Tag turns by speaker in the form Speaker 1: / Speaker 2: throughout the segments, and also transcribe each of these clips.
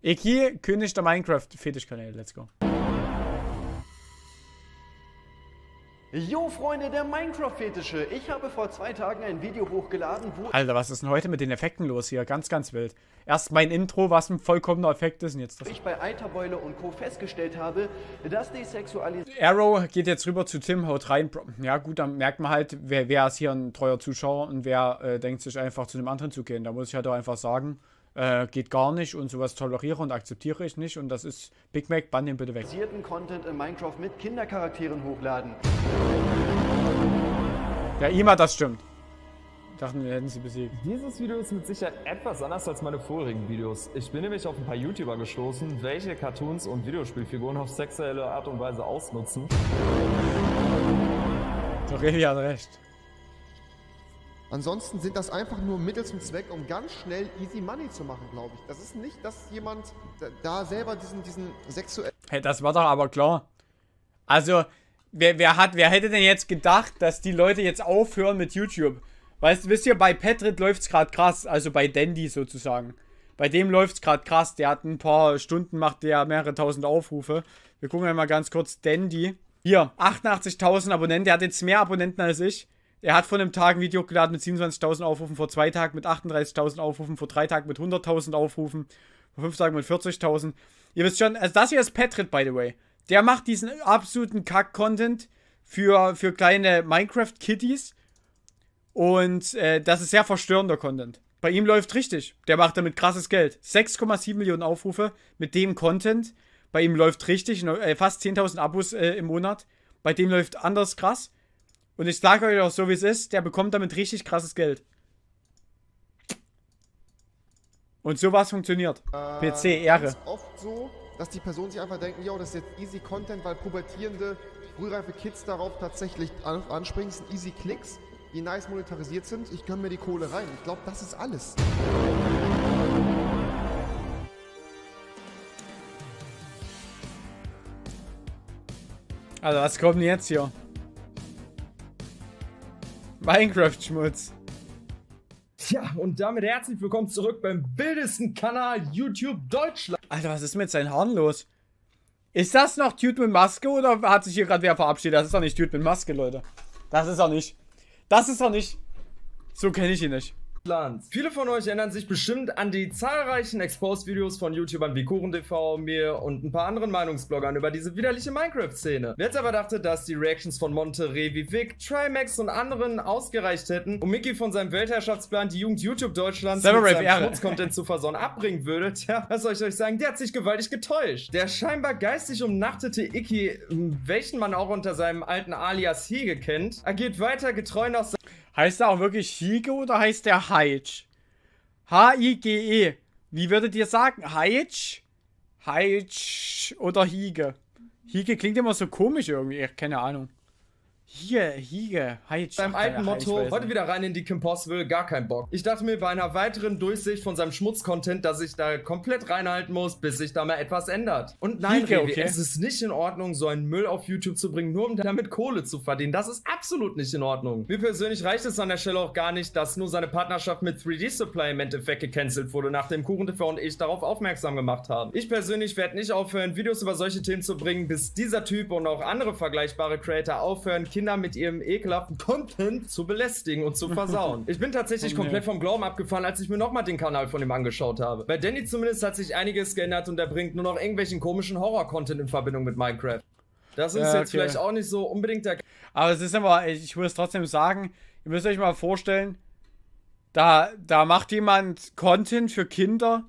Speaker 1: Eki, König der Minecraft-Fetischkanäle. Let's go.
Speaker 2: Jo Freunde der Minecraft-Fetische, ich habe vor zwei Tagen ein Video hochgeladen, wo
Speaker 1: Alter, was ist denn heute mit den Effekten los hier? Ganz, ganz wild. Erst mein Intro, was ein vollkommener Effekt ist und jetzt das.
Speaker 2: ich bei Eiterbeule und Co. festgestellt habe, dass die Sexualisierung
Speaker 1: Arrow geht jetzt rüber zu Tim, haut rein. Ja gut, dann merkt man halt, wer, wer ist hier ein treuer Zuschauer und wer äh, denkt sich einfach zu einem anderen zu gehen. Da muss ich halt auch einfach sagen, äh, geht gar nicht und sowas toleriere und akzeptiere ich nicht und das ist Big Mac, bann den bitte weg.
Speaker 2: Content in Minecraft mit Kindercharakteren hochladen.
Speaker 1: Ja, Ima, das stimmt. Dachten wir hätten sie besiegt.
Speaker 3: Dieses Video ist mit Sicherheit etwas anders als meine vorigen Videos. Ich bin nämlich auf ein paar YouTuber gestoßen, welche Cartoons und Videospielfiguren auf sexuelle Art und Weise ausnutzen.
Speaker 1: Doch Revi hat recht.
Speaker 4: Ansonsten sind das einfach nur Mittel zum Zweck, um ganz schnell easy money zu machen, glaube ich. Das ist nicht, dass jemand da, selber diesen, diesen sexuellen...
Speaker 1: Hey, das war doch aber klar. Also, wer, wer, hat, wer hätte denn jetzt gedacht, dass die Leute jetzt aufhören mit YouTube? Weißt du, wisst ihr, bei Petrit läuft's gerade krass, also bei Dandy sozusagen. Bei dem läuft's gerade krass, der hat ein paar Stunden, macht der mehrere tausend Aufrufe. Wir gucken einmal ganz kurz, Dandy. Hier, 88.000 Abonnenten, der hat jetzt mehr Abonnenten als ich. Er hat vor einem Tag ein Video geladen mit 27.000 Aufrufen, vor zwei Tagen mit 38.000 Aufrufen, vor drei Tagen mit 100.000 Aufrufen, vor fünf Tagen mit 40.000. Ihr wisst schon, also das hier ist Petrit, by the way. Der macht diesen absoluten Kack-Content für, für kleine Minecraft-Kitties. Und äh, das ist sehr verstörender Content. Bei ihm läuft richtig. Der macht damit krasses Geld. 6,7 Millionen Aufrufe mit dem Content. Bei ihm läuft richtig. Äh, fast 10.000 Abos äh, im Monat. Bei dem läuft anders krass. Und ich sage euch auch so, wie es ist. Der bekommt damit richtig krasses Geld. Und sowas funktioniert.
Speaker 4: Äh,
Speaker 1: PC, Ehre.
Speaker 4: ist oft so, dass die Personen sich einfach denken, yo, das ist jetzt easy Content, weil pubertierende, frühreife Kids darauf tatsächlich an, anspringen. Das sind easy Klicks, die nice monetarisiert sind. Ich gönn mir die Kohle rein. Ich glaube, das ist alles.
Speaker 1: Also, was kommt denn jetzt hier? Minecraft-Schmutz.
Speaker 3: Tja, und damit herzlich willkommen zurück beim wildesten Kanal YouTube Deutschland.
Speaker 1: Alter, was ist mit seinen Haaren los? Ist das noch Dude mit Maske oder hat sich hier gerade wer verabschiedet? Das ist doch nicht Dude mit Maske, Leute. Das ist doch nicht. Das ist doch nicht. So kenne ich ihn nicht.
Speaker 3: Viele von euch erinnern sich bestimmt an die zahlreichen Exposed-Videos von YouTubern wie KuchenTV, mir und ein paar anderen Meinungsbloggern über diese widerliche Minecraft-Szene. Wer jetzt aber dachte, dass die Reactions von Monte, Revi, Vic, Trimax und anderen ausgereicht hätten, um Mickey von seinem Weltherrschaftsplan die Jugend YouTube Deutschlands
Speaker 1: Selber
Speaker 3: mit seinem. Schmutzcontent zu versauen abbringen würde, tja, was soll ich euch sagen, der hat sich gewaltig getäuscht. Der scheinbar geistig umnachtete Icky, welchen man auch unter seinem alten Alias Hege kennt, agiert weiter getreu nach
Speaker 1: Heißt er auch wirklich Hige oder heißt der Heitsch? H-I-G-E. Wie würdet ihr sagen? Heitsch? Heitsch oder Hige? Hige klingt immer so komisch irgendwie. Keine Ahnung. Hige, Heitsch.
Speaker 3: seinem
Speaker 1: Ach,
Speaker 3: alten Motto, heute wieder rein in die Kim Possible, gar kein Bock. Ich dachte mir bei einer weiteren Durchsicht von seinem Schmutzcontent, dass ich da komplett reinhalten muss, bis sich da mal etwas ändert. Und nein,
Speaker 1: Hike,
Speaker 3: Revi,
Speaker 1: okay.
Speaker 3: es ist nicht in Ordnung, so einen Müll auf YouTube zu bringen, nur um damit Kohle zu verdienen. Das ist absolut nicht in Ordnung. Mir persönlich reicht es an der Stelle auch gar nicht, dass nur seine Partnerschaft mit 3D Supply im Endeffekt gecancelt wurde, nachdem KuchenTV und ich darauf aufmerksam gemacht haben. Ich persönlich werde nicht aufhören, Videos über solche Themen zu bringen, bis dieser Typ und auch andere vergleichbare Creator aufhören, Kinder mit ihrem ekelhaften Content zu belästigen und zu versauen. Ich bin tatsächlich
Speaker 1: Oh, nee.
Speaker 3: komplett vom Glauben abgefallen, als ich mir nochmal den Kanal von ihm angeschaut habe. Bei Danny zumindest hat sich einiges geändert und er bringt nur noch irgendwelchen komischen Horror-Content in Verbindung mit Minecraft. Das ist
Speaker 1: Ja,
Speaker 3: jetzt
Speaker 1: okay.
Speaker 3: vielleicht auch nicht so unbedingt der
Speaker 1: Aber es ist immer, ich muss trotzdem sagen, ihr müsst euch mal vorstellen, da, da macht jemand Content für Kinder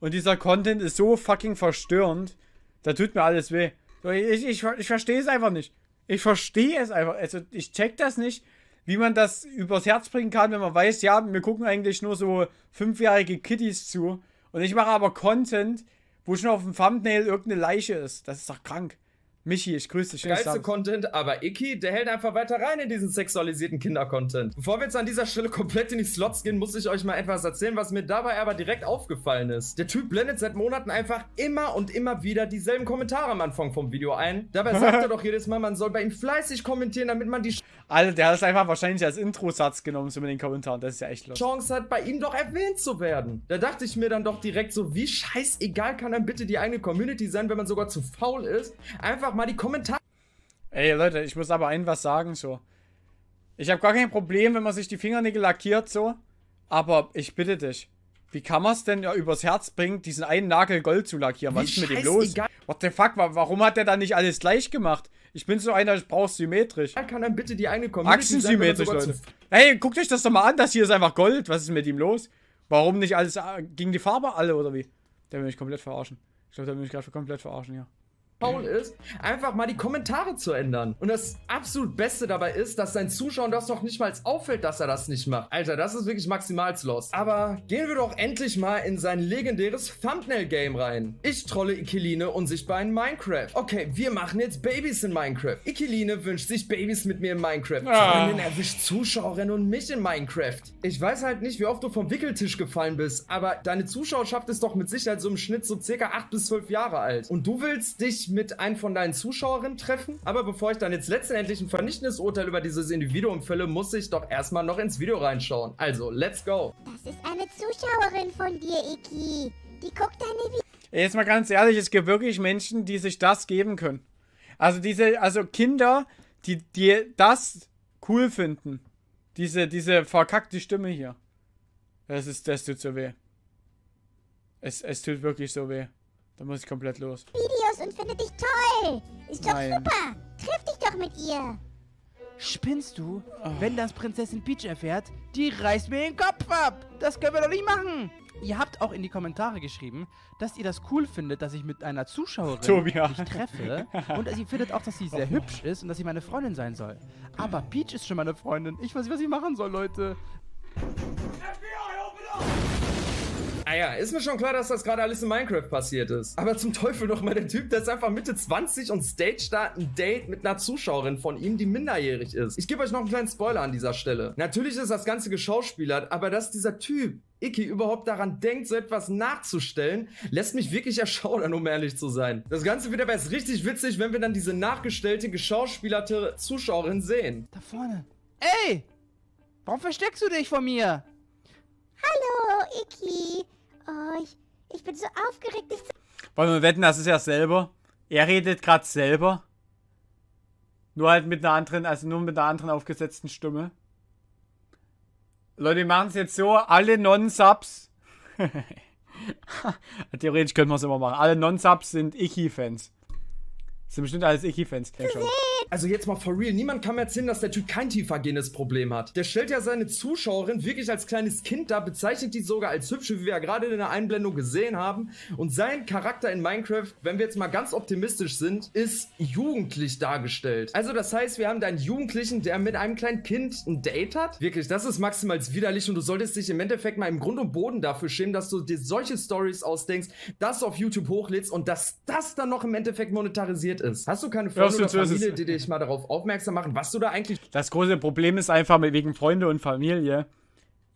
Speaker 1: und dieser Content ist so fucking verstörend, da tut mir alles weh. Ich, ich, ich verstehe es einfach nicht. Ich verstehe es einfach. Also ich check das nicht, wie man das übers Herz bringen kann, wenn man weiß, ja, wir gucken eigentlich nur so fünfjährige Kitties zu. Und ich mache aber Content, wo schon auf dem Thumbnail irgendeine Leiche ist. Das ist doch krank. Michi, ich grüße dich.
Speaker 3: geilste. Content, aber Icky, der hält einfach weiter rein in diesen sexualisierten Kinder-Content. Bevor wir jetzt an dieser Stelle komplett in die Slots gehen, muss ich euch mal etwas erzählen, was mir dabei aber direkt aufgefallen ist. Der Typ blendet seit Monaten einfach immer und immer wieder dieselben Kommentare am Anfang vom Video ein. Dabei sagt er doch jedes Mal, man soll bei ihm fleißig kommentieren, damit man die
Speaker 1: Alter, der hat es einfach wahrscheinlich als Introsatz genommen, so mit den Kommentaren. Das ist ja echt lustig.
Speaker 3: Chance hat, bei ihm doch erwähnt zu werden. Da dachte ich mir dann doch direkt so, wie scheißegal kann dann bitte die eigene Community sein, wenn man sogar zu faul ist, einfach mal die Kommentare
Speaker 1: Ey, Leute, ich muss aber ein was sagen, so. Ich habe gar kein Problem, wenn man sich die Fingernägel lackiert, so. Aber ich bitte dich. Wie kann man es denn ja übers Herz bringen, diesen einen Nagel Gold zu lackieren? Was
Speaker 3: Wie
Speaker 1: ist mit dem los? What the fuck? wa- Warum hat der da nicht alles gleich gemacht? Ich bin so einer, ich brauch's symmetrisch.
Speaker 3: kann dann bitte die eigene Community
Speaker 1: Achsen
Speaker 3: sein, wenn man
Speaker 1: symmetrisch,
Speaker 3: sogar
Speaker 1: Leute. Hey, guckt euch das doch mal an. Das hier ist einfach Gold. Was ist mit ihm los? Warum nicht alles äh, gegen die Farbe alle oder wie? Der will mich komplett verarschen. Ich glaube, der will mich gerade komplett verarschen, ja.
Speaker 3: Faul ist, einfach mal die Kommentare zu ändern. Und das absolut Beste dabei ist, dass sein Zuschauern das doch nicht mal auffällt, dass er das nicht macht. Alter, das ist wirklich maximal lost. Aber gehen wir doch endlich mal in sein legendäres Thumbnail-Game rein. Ich trolle Ikeline unsichtbar in Minecraft. Okay, wir machen jetzt Babys in Minecraft. Ikeline wünscht sich Babys mit mir in Minecraft.
Speaker 1: Ah.
Speaker 3: Freundin erwischt Zuschauerin und mich in Minecraft. Ich weiß halt nicht, wie oft du vom Wickeltisch gefallen bist, aber deine Zuschauerschaft ist doch mit Sicherheit so im Schnitt so circa 8 bis 12 Jahre alt. Und du willst dich mit einem von deinen Zuschauerinnen treffen? Aber bevor ich dann jetzt letztendlich ein vernichtendes Urteil über dieses Individuum fälle, muss ich doch erstmal noch ins Video reinschauen. Also, let's go.
Speaker 5: Das ist eine Zuschauerin von dir, Iki. Die guckt deine Videos.
Speaker 1: Jetzt mal ganz ehrlich, es gibt wirklich Menschen, die sich das geben können. Also diese, also Kinder, die, die das cool finden. Diese, diese verkackte Stimme hier. Das ist, das tut so weh. Es, es tut wirklich so weh. Da muss ich komplett los.
Speaker 5: und findet dich toll. Ist doch
Speaker 1: Nein.
Speaker 5: super. Triff dich doch mit ihr.
Speaker 6: Spinnst du? Wenn das Prinzessin Peach erfährt, die reißt mir den Kopf ab. Das können wir doch nicht machen. Ihr habt auch in die Kommentare geschrieben, dass ihr das cool findet, dass ich mit einer Zuschauerin
Speaker 1: Tobi, ja.
Speaker 6: mich treffe. Und ihr findet auch, dass sie sehr hübsch ist und dass sie meine Freundin sein soll. Aber Peach ist schon meine Freundin. Ich weiß nicht, was ich machen soll, Leute.
Speaker 3: Ah ja, ist mir schon klar, dass das gerade alles in Minecraft passiert ist. Aber zum Teufel noch mal der Typ, der ist einfach Mitte 20 und stage da ein Date mit einer Zuschauerin von ihm, die minderjährig ist. Ich gebe euch noch einen kleinen Spoiler an dieser Stelle. Natürlich ist das Ganze geschauspielert, aber dass dieser Typ Icky überhaupt daran denkt, so etwas nachzustellen, lässt mich wirklich erschaudern, um ehrlich zu sein. Das Ganze wird aber erst richtig witzig, wenn wir dann diese nachgestellte, geschauspielerte Zuschauerin sehen.
Speaker 6: Da vorne. Ey! Warum versteckst du dich vor mir?
Speaker 5: Hallo, Iki. Oh, ich, ich bin so aufgeregt, dich zu
Speaker 1: Wollen wir wetten, das ist er selber? Er redet gerade selber. Nur halt mit einer anderen, also nur mit einer anderen aufgesetzten Stimme. Leute, wir machen es jetzt so, alle Non-Subs. Theoretisch könnte man es immer machen. Alle Non-Subs sind Icky-Fans. Sind bestimmt alles Icky-Fans, denk schon.
Speaker 3: Also jetzt mal for real, niemand kann mir erzählen, dass der Typ kein tiefergehendes Problem hat. Der stellt ja seine Zuschauerin wirklich als kleines Kind dar, bezeichnet die sogar als hübsche, wie wir ja gerade in der Einblendung gesehen haben. Und sein Charakter in Minecraft, wenn wir jetzt mal ganz optimistisch sind, ist jugendlich dargestellt. Also das heißt, wir haben da einen Jugendlichen, der mit einem kleinen Kind ein Date hat. Wirklich, das ist maximal widerlich und du solltest dich im Endeffekt mal im Grund und Boden dafür schämen, dass du dir solche Stories ausdenkst, das auf YouTube hochlädst und dass das dann noch im Endeffekt monetarisiert ist. Hast du keine
Speaker 1: Ja,
Speaker 3: Freunde
Speaker 1: so-
Speaker 3: oder. Familie, die dich mal darauf aufmerksam machen, was du da eigentlich
Speaker 1: Das große Problem ist einfach wegen Freunde und Familie.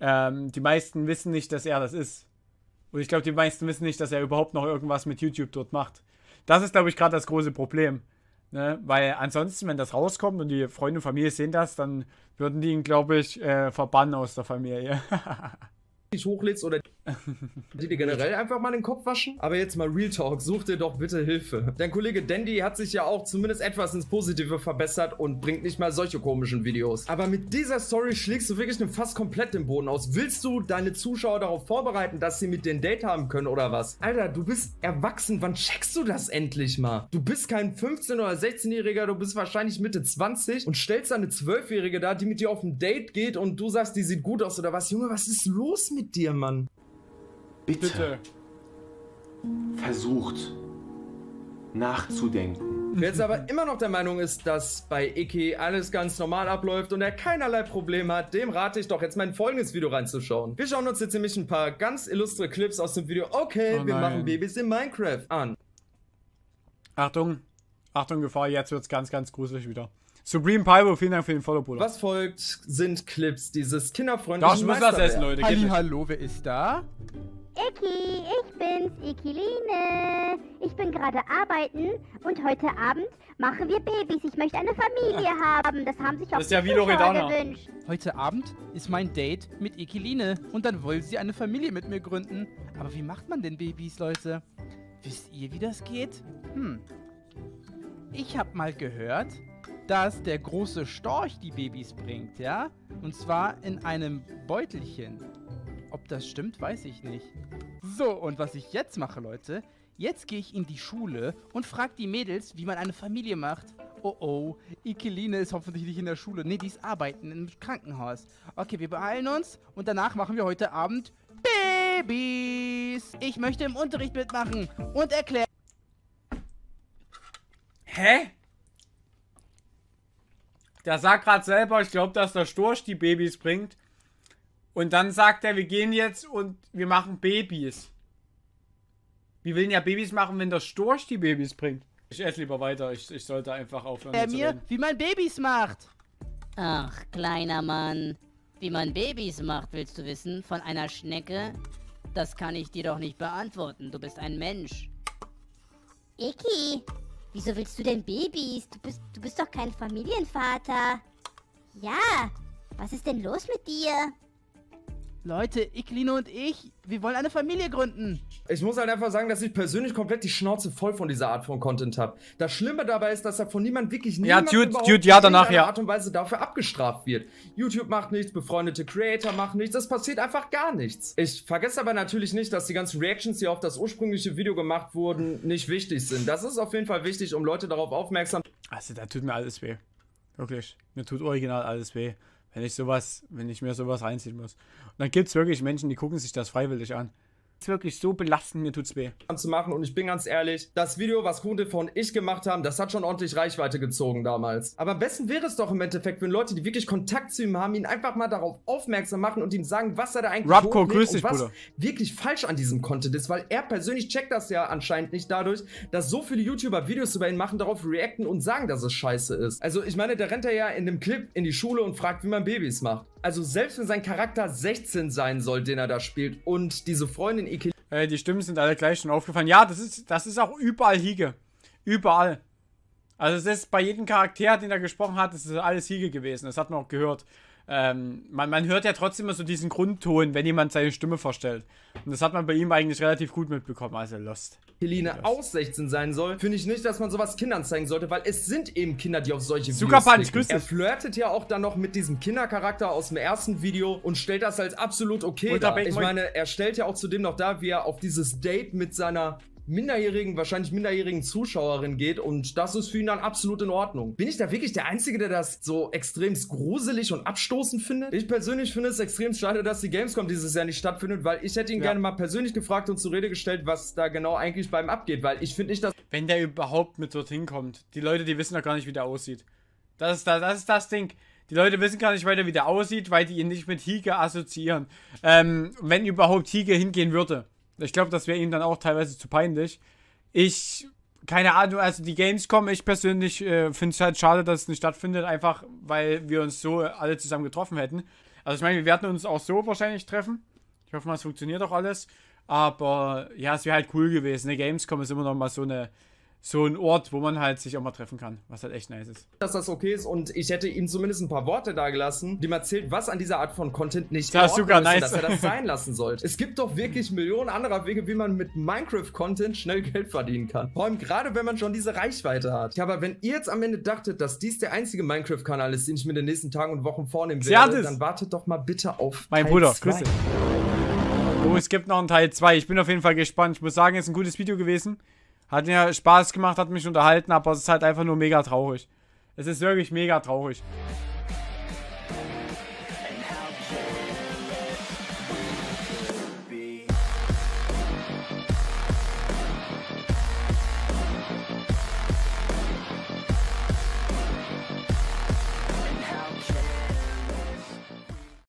Speaker 1: Ähm, die meisten wissen nicht, dass er das ist. Und ich glaube, die meisten wissen nicht, dass er überhaupt noch irgendwas mit YouTube dort macht. Das ist, glaube ich, gerade das große Problem. Ne? Weil ansonsten, wenn das rauskommt und die Freunde und Familie sehen das, dann würden die ihn, glaube ich, äh, verbannen aus der Familie.
Speaker 3: hochlädst oder die dir generell einfach mal den Kopf waschen. Aber jetzt mal Real Talk, such dir doch bitte Hilfe. Dein Kollege Dandy hat sich ja auch zumindest etwas ins Positive verbessert und bringt nicht mal solche komischen Videos. Aber mit dieser Story schlägst du wirklich fast komplett den Boden aus. Willst du deine Zuschauer darauf vorbereiten, dass sie mit dir ein Date haben können oder was? Alter, du bist erwachsen, wann checkst du das endlich mal? Du bist kein 15- oder 16-Jähriger, du bist wahrscheinlich Mitte 20 und stellst eine 12-Jährige da, die mit dir auf ein Date geht und du sagst, die sieht gut aus oder was? Junge, was ist los mit dir, Mann?
Speaker 7: Bitte,
Speaker 1: Bitte.
Speaker 7: versucht nachzudenken.
Speaker 3: Wer jetzt aber immer noch der Meinung ist, dass bei Iki alles ganz normal abläuft und er keinerlei Probleme hat, dem rate ich doch jetzt mein folgendes Video reinzuschauen. Wir schauen uns jetzt nämlich ein paar ganz illustre Clips aus dem Video Okay,
Speaker 1: Oh
Speaker 3: wir machen Babys in Minecraft an.
Speaker 1: Achtung. Achtung, Gefahr, jetzt wird's ganz, ganz gruselig wieder. Supreme Pyro, vielen Dank für den Follow, Bruder.
Speaker 3: Was folgt, sind Clips dieses
Speaker 1: Doch,
Speaker 3: kinderfreundlichen
Speaker 1: ich muss was essen. Leute. Nicht.
Speaker 6: Hallo, wer ist da?
Speaker 5: Iki, ich bin's, Ikiline. Ich bin gerade arbeiten und heute Abend machen wir Babys. Ich möchte eine Familie haben. Das haben sich auch
Speaker 1: Das ist ja
Speaker 5: die
Speaker 1: wie Loredana.
Speaker 5: gewünscht.
Speaker 6: Heute Abend ist mein Date mit Ekeline und dann wollen sie eine Familie mit mir gründen. Aber wie macht man denn Babys, Leute? Wisst ihr, wie das geht? Hm. Ich hab mal gehört, dass der große Storch die Babys bringt, ja? Und zwar in einem Beutelchen. Ob das stimmt, weiß ich nicht. So, und was ich jetzt mache, Leute, jetzt gehe ich in die Schule und frage die Mädels, wie man eine Familie macht. Oh oh, Ikeline ist hoffentlich nicht in der Schule. Nee, die ist arbeiten im Krankenhaus. Okay, wir beeilen uns und danach machen wir heute Abend Babys. Ich möchte im Unterricht mitmachen und erklären.
Speaker 1: Hä? Der sagt gerade selber, ich glaube, dass der Storch die Babys bringt. Und dann sagt er, wir gehen jetzt und wir machen Babys. Wir wollen ja Babys machen, wenn der Storch die Babys bringt. Ich esse lieber weiter. Ich, ich sollte einfach aufhören
Speaker 6: Er
Speaker 1: zu
Speaker 6: mir,
Speaker 1: reden.
Speaker 6: wie man Babys macht.
Speaker 7: Ach, kleiner Mann. Wie man Babys macht, willst du wissen? Von einer Schnecke? Das kann ich dir doch nicht beantworten. Du bist ein Mensch.
Speaker 5: Iki, wieso willst du denn Babys? Du bist, du bist doch kein Familienvater. Ja, was ist denn los mit dir?
Speaker 6: Leute, Ikeline und ich, wir wollen eine Familie gründen.
Speaker 3: Ich muss halt einfach sagen, dass ich persönlich komplett die Schnauze voll von dieser Art von Content habe. Das Schlimme dabei ist, dass er von niemand wirklich
Speaker 1: Ja,
Speaker 3: niemand
Speaker 1: Dude, Dude, ja,
Speaker 3: in
Speaker 1: danach,
Speaker 3: irgendeiner
Speaker 1: ja.
Speaker 3: Art und Weise dafür abgestraft wird. YouTube macht nichts, befreundete Creator machen nichts, es passiert einfach gar nichts. Ich vergesse aber natürlich nicht, dass die ganzen Reactions, die auf das ursprüngliche Video gemacht wurden, nicht wichtig sind. Das ist auf jeden Fall wichtig, um Leute darauf aufmerksam
Speaker 1: Also, da tut mir alles weh. Wirklich. Mir tut original alles weh. Wenn ich sowas, wenn ich mir sowas reinziehen muss. Und dann gibt es wirklich Menschen, die gucken sich das freiwillig an. Ist wirklich so belastend, mir tut's weh.
Speaker 3: zu machen und ich bin ganz ehrlich, das Video, was Kunde und ich gemacht haben, das hat schon ordentlich Reichweite gezogen damals. Aber am besten wäre es doch im Endeffekt, wenn Leute, die wirklich Kontakt zu ihm haben, ihn einfach mal darauf aufmerksam machen und ihm sagen, was er da eigentlich hochlädt
Speaker 1: grüß
Speaker 3: und
Speaker 1: dich,
Speaker 3: was
Speaker 1: Bruder.
Speaker 3: wirklich falsch an diesem Content ist, weil er persönlich checkt das ja anscheinend nicht dadurch, dass so viele YouTuber Videos über ihn machen, darauf reacten und sagen, dass es scheiße ist. Also ich meine, der rennt er ja in dem Clip in die Schule und fragt, wie man Babys macht. Also selbst wenn sein Charakter 16 sein soll, den er da spielt und diese Freundin Ike
Speaker 1: Äh, die Stimmen sind alle gleich schon aufgefallen. Ja, das ist, das ist auch überall Hige. Überall. Also es ist bei jedem Charakter, den er gesprochen hat, das ist alles Hige gewesen. Das hat man auch gehört. Ähm, man, man hört ja trotzdem immer so diesen Grundton, wenn jemand seine Stimme verstellt. Und das hat man bei ihm eigentlich relativ gut mitbekommen. Also Lost.
Speaker 3: Helene aus 16 sein soll, finde ich nicht, dass man sowas Kindern zeigen sollte, weil es sind eben Kinder, die auf solche Videos
Speaker 1: Punch, grüß dich.
Speaker 3: Er flirtet ja auch dann noch mit diesem Kindercharakter aus dem ersten Video und stellt das als absolut okay dar. Ich meine, er stellt ja auch zudem noch dar, wie er auf dieses Date mit seiner minderjährigen, wahrscheinlich minderjährigen Zuschauerin geht und das ist für ihn dann absolut in Ordnung. Bin ich da wirklich der Einzige, der das so extremst gruselig und abstoßend findet? Ich persönlich finde es extrem schade, dass die Gamescom dieses Jahr nicht stattfindet, weil ich hätte ihn
Speaker 1: Ja.
Speaker 3: gerne mal persönlich gefragt und zur Rede gestellt, was da genau eigentlich beim abgeht, weil ich finde nicht, dass
Speaker 1: Wenn der überhaupt mit dorthin kommt. Die Leute, die wissen doch gar nicht, wie der aussieht. Das ist das, das, ist das Ding. Die Leute wissen gar nicht weiter, wie der aussieht, weil die ihn nicht mit Hige assoziieren. Ähm, wenn überhaupt Hige hingehen würde. Ich glaube, das wäre ihm dann auch teilweise zu peinlich. Ich, keine Ahnung, also die Gamescom, ich persönlich äh, finde es halt schade, dass es nicht stattfindet, einfach weil wir uns so alle zusammen getroffen hätten. Also ich meine, wir werden uns auch so wahrscheinlich treffen. Ich hoffe mal, es funktioniert auch alles. Aber ja, es wäre halt cool gewesen. Eine Gamescom ist immer noch mal so eine so ein Ort, wo man halt sich auch mal treffen kann, was halt echt nice ist.
Speaker 3: dass das okay ist und ich hätte ihm zumindest ein paar Worte dagelassen, die mir erzählt, was an dieser Art von Content nicht
Speaker 1: Das ist
Speaker 3: Ordnung
Speaker 1: sogar
Speaker 3: ist
Speaker 1: nice.
Speaker 3: dass er das sein lassen sollte. Es gibt doch wirklich Millionen anderer Wege, wie man mit Minecraft-Content schnell Geld verdienen kann. Vor allem gerade, wenn man schon diese Reichweite hat. Ja, aber wenn ihr jetzt am Ende dachtet, dass dies der einzige Minecraft-Kanal ist, den ich mir in den nächsten Tagen und Wochen vornehmen werde, dann wartet doch mal bitte auf
Speaker 1: Mein
Speaker 3: Teil
Speaker 1: Bruder,
Speaker 3: zwei.
Speaker 1: grüß dich. Oh, es gibt noch einen Teil 2. Ich bin auf jeden Fall gespannt. Ich muss sagen, es ist ein gutes Video gewesen. Hat mir Spaß gemacht, hat mich unterhalten, aber es ist halt einfach nur mega traurig. Es ist wirklich mega traurig.